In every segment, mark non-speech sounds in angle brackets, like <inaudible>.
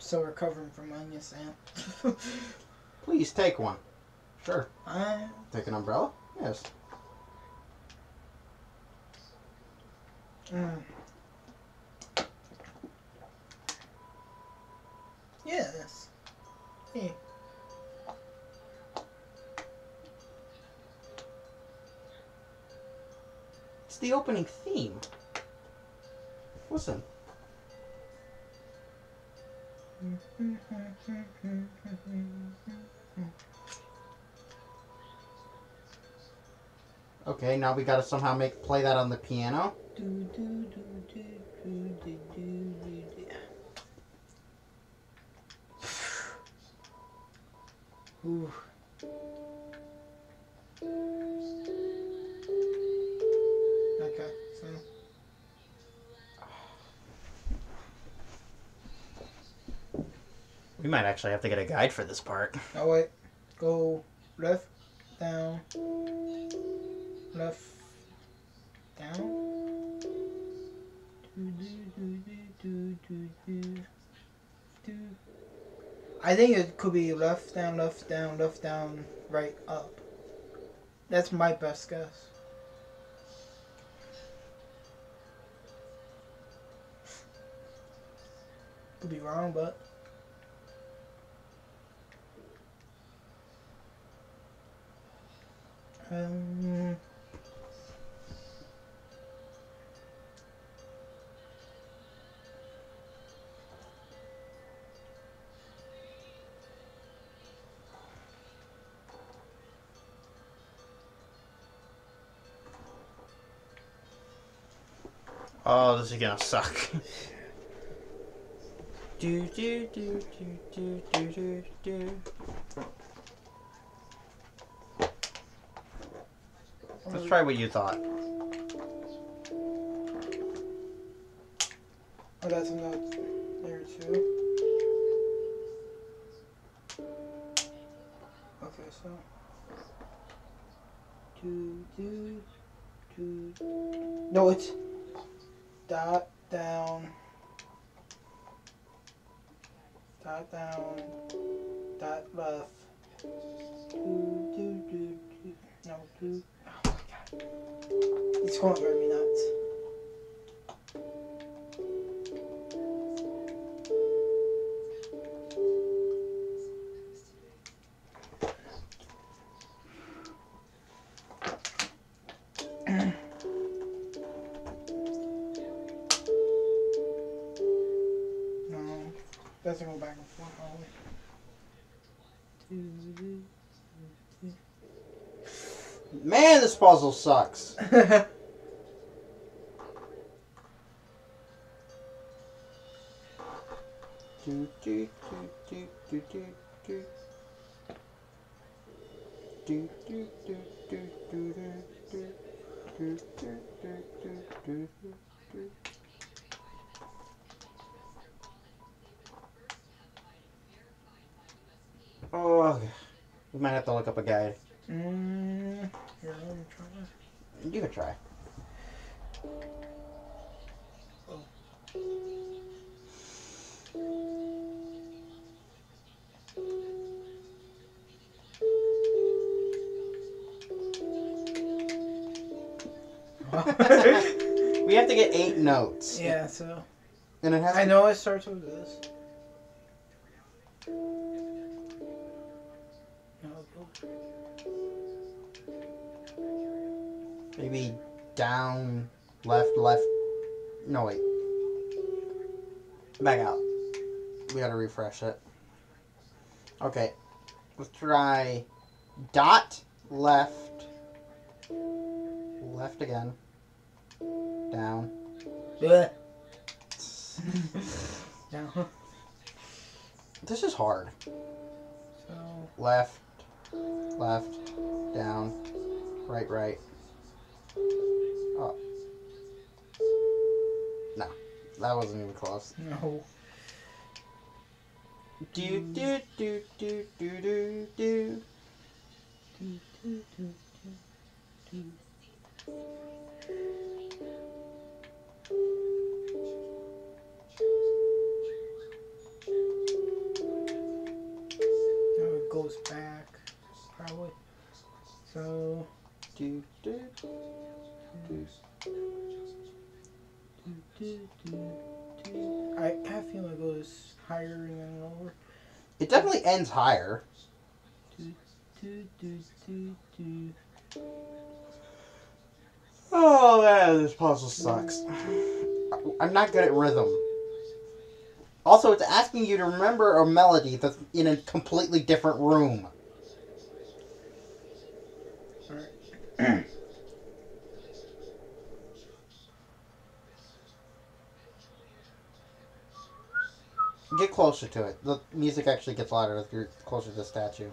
Still recovering from Onion San. <laughs> Please take one. Sure. Take an umbrella? Yes. Mm. Yes. Yeah. It's the opening theme. Listen. Okay, now we gotta somehow make play that on the piano. <sighs> Ooh. We might actually have to get a guide for this part. oh wait, go left, down, left, down. Do, do, do, do, do, do, do, do. I think it could be left, down, left, down, left, down, right, up. That's my best guess. Could be wrong, but um, Oh, this is gonna suck. <laughs> do do do do do do do do. Try what you thought. I got some notes there too. Okay, so do do do. No, it's dot down, dot down, dot left. Do do do do. No do. It's hard driving me nuts. <clears throat> no, doesn't go back and forth all the way. Man, this puzzle sucks. the way. Do, do, do, do, do, do, do. Do, do, do, do, do, do, do. Do, do, do, do, do, do, do. Oh, we might have to look up a guide. mm, here, try. You could try. <laughs> We have to get eight notes. yeah, so And it has I know it starts with this. No, maybe down, left, left. No, wait. Back out. We gotta refresh it. Okay. Let's try dot, left, left again, down. <laughs> Down. This is hard. So Left, left, down, right, right. Oh. No. That wasn't even close. No. Do do do do do do do. do, do, do, do, do. goes back, probably. So do, do, do. I have a feeling it goes higher and then lower. It definitely ends higher. Oh man, this puzzle sucks. I'm not good at rhythm. Also, it's asking you to remember a melody that's in a completely different room. <clears throat> Get closer to it. The music actually gets louder if you're closer to the statue.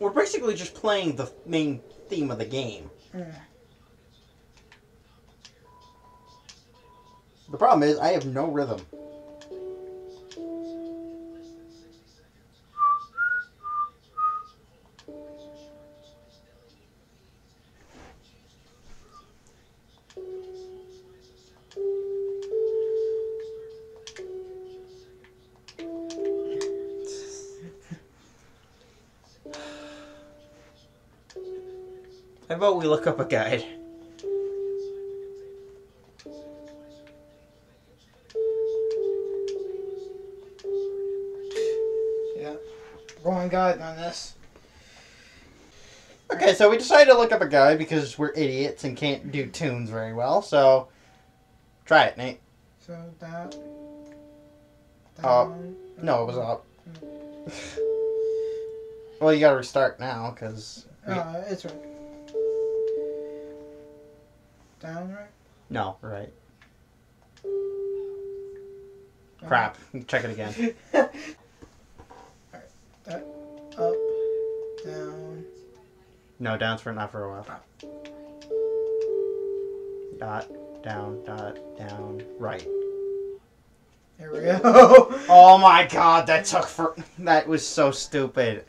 We're basically just playing the main theme of the game. Mm. The problem is, I have no rhythm. How about we look up a guide? Yeah. Going guide on this. Okay, so we decided to look up a guide because we're idiots and can't do tunes very well. So, try it, Nate. So that. Up. down, No, it was up. <laughs> well, you gotta restart now because. Uh, it's right. Down right. No, right. Crap. <laughs> Check it again. <laughs> All right. Up. Down. No, down's for not for a while. Dot, down, dot, down, right. There we go. <laughs> Oh my god, that took for. That was so stupid.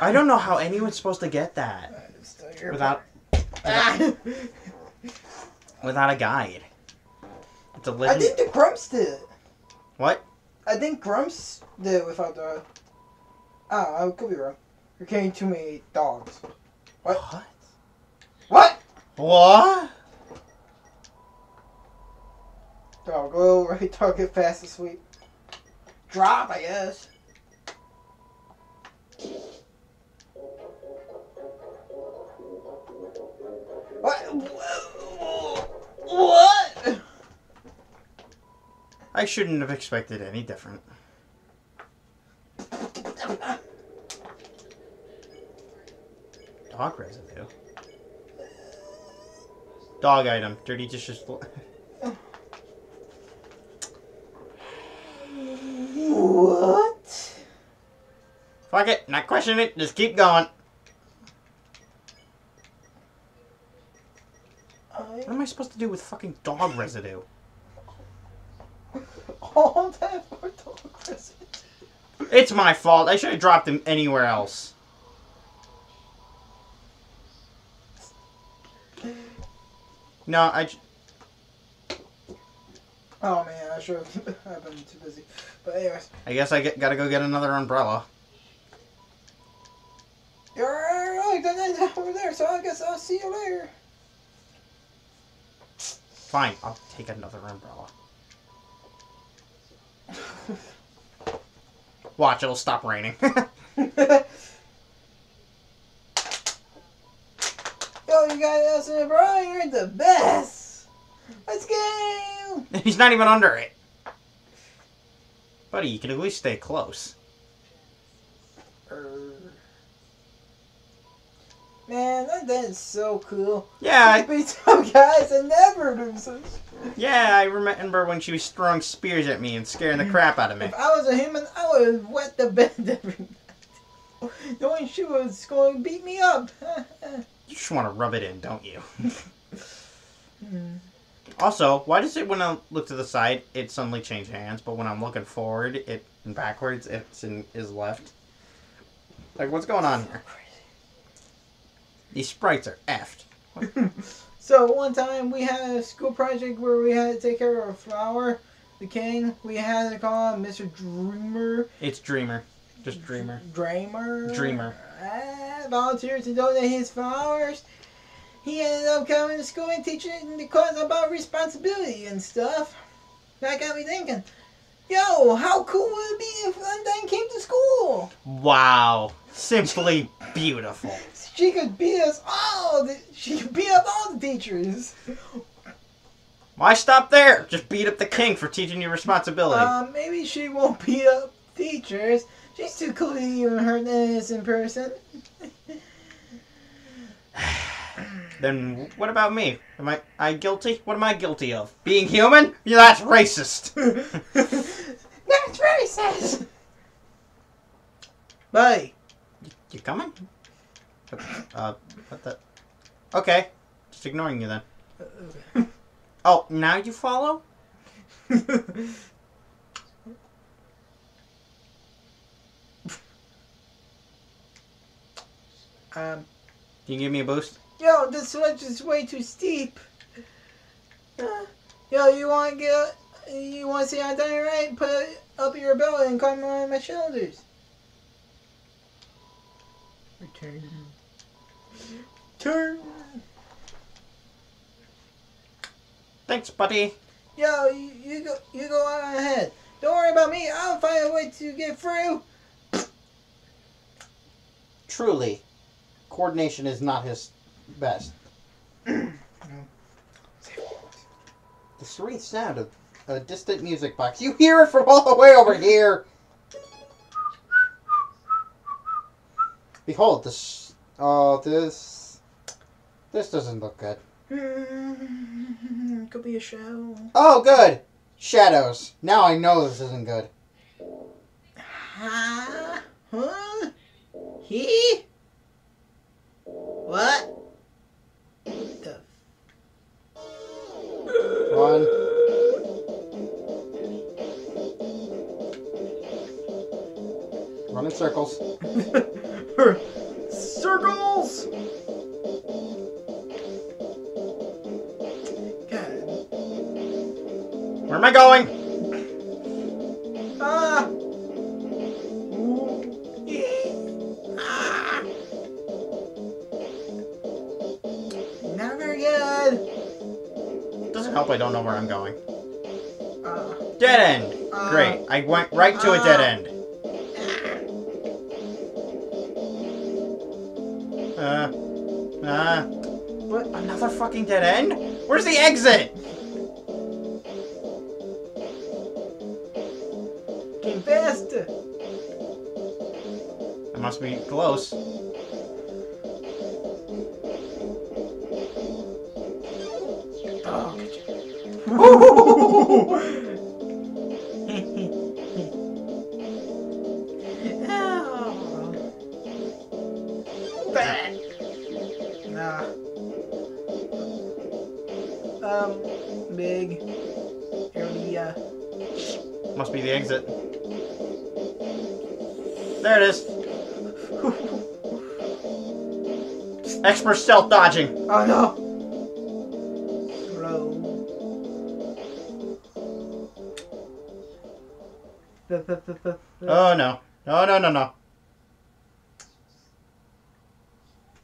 I don't know how anyone's supposed to get that without <laughs> Without a guide. It's a I legend. I think the Grumps did it. What? I think Grumps did it without the. Oh, I could be wrong. You're carrying too many dogs. What? What? What? What? Dog, go <laughs> right, dog, get fast and sweet. Drop, I guess. I shouldn't have expected any different. Dog residue. Dog item. Dirty dishes. What? Fuck it. Not question it. Just keep going. What am I supposed to do with fucking dog residue? all that for dog residue. It's my fault. I should have dropped him anywhere else. No, I. Oh man, I should have. <laughs> I've been too busy. But anyways, I guess I get, gotta go get another umbrella. you're right, over there, so I guess I'll see you later. Fine, I'll take another umbrella. <laughs> Watch, it'll stop raining. <laughs> Yo, you guys bro? You're the best. Let's go. <laughs> He's not even under it. Buddy, you can at least stay close. Man, that, is so cool. Yeah, I, Beat some guys and never loses. yeah, I remember when she was throwing spears at me and scaring the crap out of me. If I was a human, I would have wet the bed <laughs> every night. Knowing she was going to beat me up. <laughs> You just want to rub it in, don't you? <laughs> Hmm. Also, why does it when I look to the side, it suddenly change hands, but when I'm looking forward, it and backwards, it's in is left? Like, what's going on here? These sprites are effed. <laughs> So one time we had a school project where we had to take care of a flower, the king. We had to call him Mr. Dreemurr. It's Dreemurr. Just Dreemurr. Dreemurr. Dreemurr. Ah, volunteered to donate his flowers. He ended up coming to school and teaching the class about responsibility and stuff. That got me thinking, yo, how cool would it be if Undyne came to school? Wow. Simply beautiful. She could beat us all. The, she could beat up all the teachers. Why stop there? Just beat up the king for teaching you responsibility. Uh, maybe she won't beat up teachers. She's too cool to even hurt this in person. <sighs> then what about me? Am I, I guilty? What am I guilty of? Being human? Yeah, that's racist. <laughs> That's racist. <laughs> Buddy. You coming? Uh, what the? Okay, just ignoring you then. <laughs> Oh, now you follow? <laughs> um, Can you give me a boost? yo, this ledge is way too steep. Uh, yo, you want to get, you want to see I'm doing right? Put up your belt and climb on my shoulders. Return. Turn. Thanks, buddy. Yo, you, you go, you go on ahead. Don't worry about me. I'll find a way to get through. Truly, coordination is not his best. <clears throat> The serene sound of a distant music box. You hear it from all the way over here. Behold, this. Oh, this. This doesn't look good. Hmm, <laughs> Could be a show. Oh, good! Shadows. Now I know this isn't good. Huh? Huh? He? What? The Run. Run in circles. <laughs> Circles! Am I going? Ah! Ah! Not very good. Doesn't help I don't know where I'm going. Uh, Dead end. Uh, Great. I went right to a dead uh, end. Uh. Uh. what? Another fucking dead end? Where's the exit? Faster. It must be close. Oh. Um, big area. Must be the exit. There it is. Expert stealth dodging. Oh no! Slow. Th- th- th- th- th- Oh no. No, no, no, no.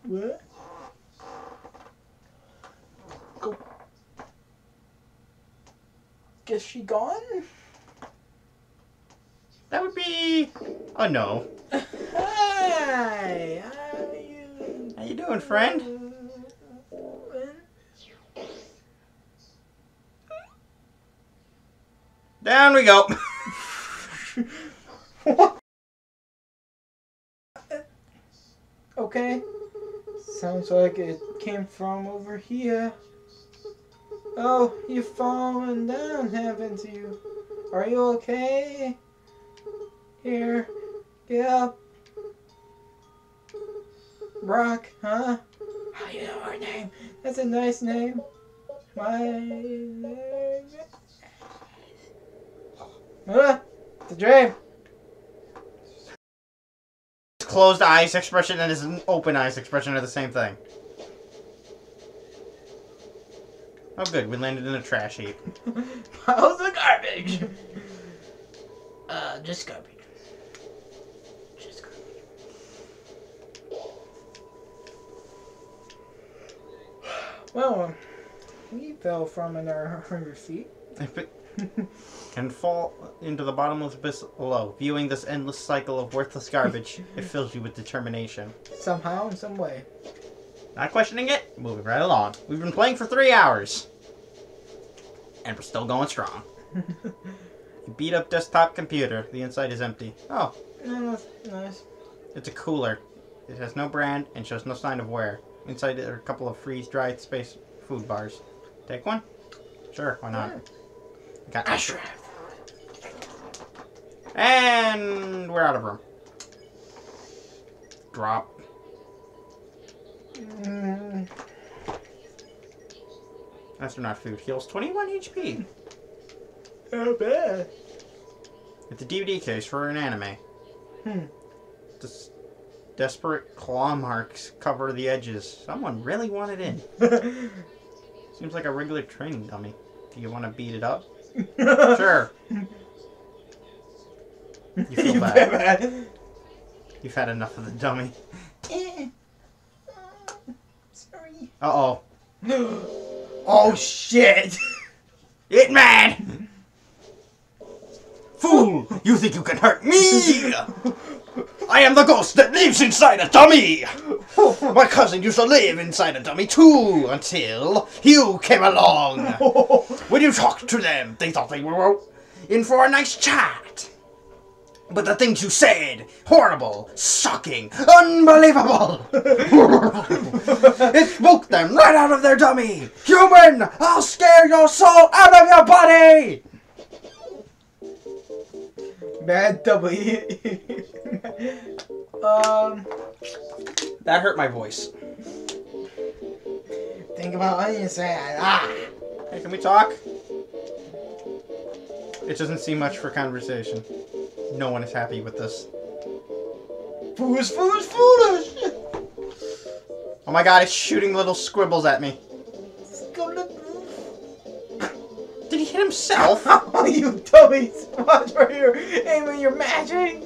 What? Go. Guess she gone? That would be a no. Hi! How are you? How you doing, friend? Down we go. <laughs> okay. Sounds like it came from over here. Oh, you've fallen down, haven't you? Are you okay? Here, get up. Brock, huh? How you know her name? That's a nice name. My name. Huh? It's a dream. closed eyes expression and his open eyes expression are the same thing. Oh, good. We landed in a trash heap. <laughs> Piles of garbage. Uh, just garbage. Well, we fell from another hundred feet. If it can fall into the bottomless abyss below, viewing this endless cycle of worthless garbage, it <laughs> fills you with determination. Somehow, in some way. Not questioning it, moving right along. We've been playing for three hours. And we're still going strong. <laughs> Beat up desktop computer. The inside is empty. Oh, that's nice. it's a cooler. It has no brand and shows no sign of wear. Inside there are a couple of freeze-dried space food bars. Take one? Sure, why not? Got Ashraf. And we're out of room. Drop. Mm, Astronaut food heals 21 HP. not bad. It's a DVD case for an anime. Hmm. Des- desperate claw marks cover the edges. Someone really wanted in. <laughs> Seems like a regular training dummy. Do you want to beat it up? <laughs> Sure. You feel you bad. bad. You've had enough of the dummy. Eh. <laughs> Sorry. Uh oh. <gasps> Oh shit! It man! Fool! You think you can hurt me? I am the ghost that lives inside a dummy! My cousin used to live inside a dummy too until you came along. When you talked to them, they thought they were in for a nice chat. But the things you said, horrible, shocking, unbelievable. it spooked them right out of their dummy. Human, I'll scare your soul out of your body. Bad W. <laughs> um, That hurt my voice. think about Onion San. Ah. Hey, can we talk? It doesn't seem much for conversation. No one is happy with this. Foolish, foolish, foolish. Oh my god, it's shooting little squibbles at me. Hit himself? <laughs> Oh, you dummies! Watch where you're aiming your magic.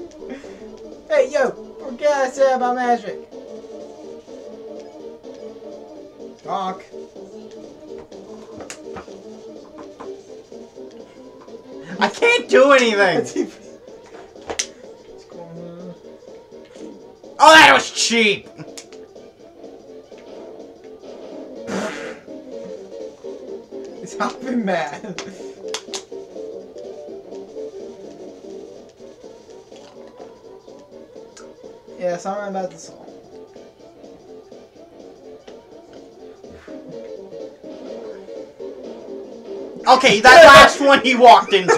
Hey, yo, what can I say about magic? Talk. I can't do anything. What's going on? Oh, that was cheap. Hopping mad. yeah, something about the song. Okay, that <laughs> last one he walked into.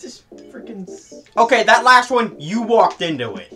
Just freaking. Okay, that last one you walked into it.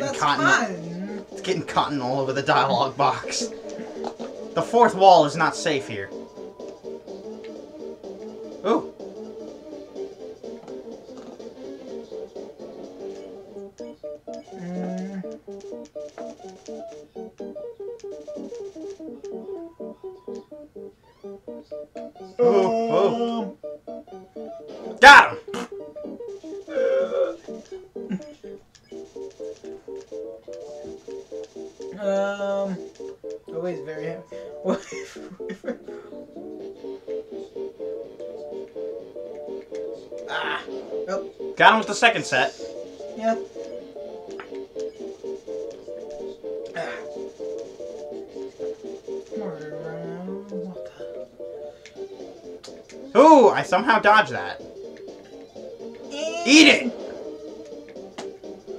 Getting cotton. It's getting cotton all over the dialogue box. The fourth wall is not safe here. Ooh. With the second set. Yeah. Ah. Murder round. What the? Ooh, I somehow dodged that. Eat it!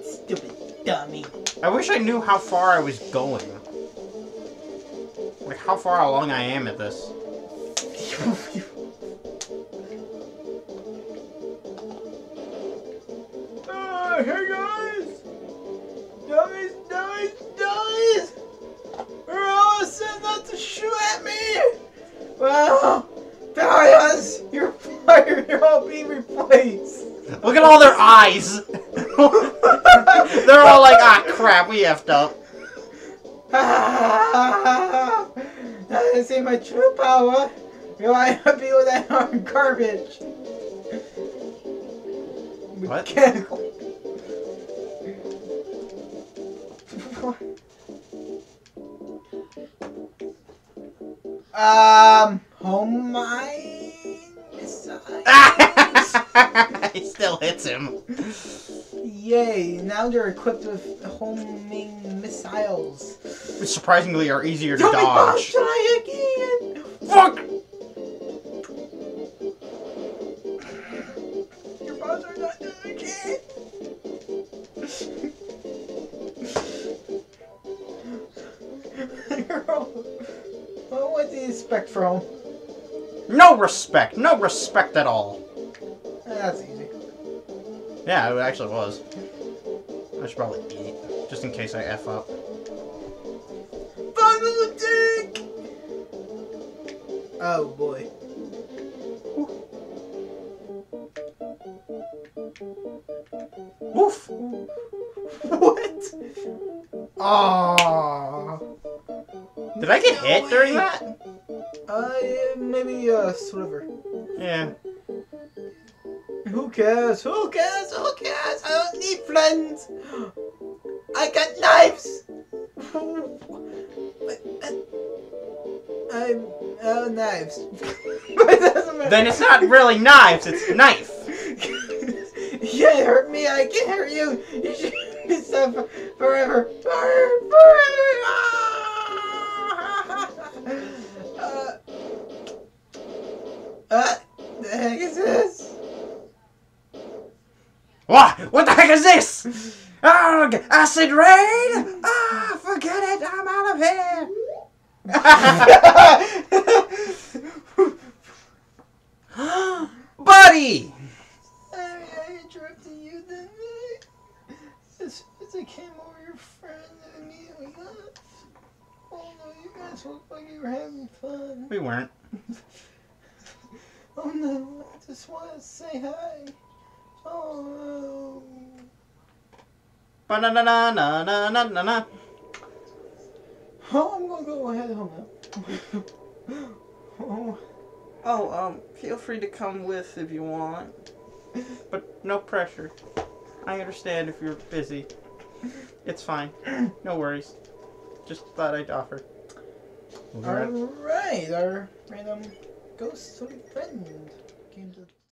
Stupid dummy. I wish I knew how far I was going. Like how far along I am at this. Eyes! <laughs> They're all like, ah crap, we effed up. Ah, That ain't my true power. You might <laughs> not be with that hard garbage. What? Mechanical. <laughs> um, home mine missile. <laughs> he still hits him. Yay! Now they're equipped with homing missiles. Which surprisingly are easier to boss, dodge. try again. Fuck! Your are not doing it. <laughs> Girl, what do you expect from? No respect, no respect at all. Yeah, it actually was. I should probably eat, just in case I F up. Final dick! Oh boy. Woof! What? Aww. Did I get hit during that? Uh, yeah, maybe uh, sliver. Yeah. Who cares? Who cares? Who cares? I don't need friends. I got knives. <laughs> I'm uh, knives. <laughs> but it doesn't matter. Then it's not really knives, it's knife. <laughs> you can't hurt me. I can't hurt you. You should be stuff forever. Forever. Forever. uh, uh, the heck is this? What? What the heck is this? Oh, acid rain? Ah, forget it. I'm out of here. <laughs> Buddy! I, I interrupted you, didn't I? As as I came over, your friend immediately left. Oh no, you guys look like you were having fun. We weren't. <laughs> Oh no, I just want to say hi. Oh Ba-na-na-na-na-na-na-na. Oh, I'm gonna go ahead home now. oh, Oh, um, feel free to come with if you want. But no pressure. I understand if you're busy. It's fine. No worries. Just thought I'd offer. We'll be right- alright, our random ghost friend came to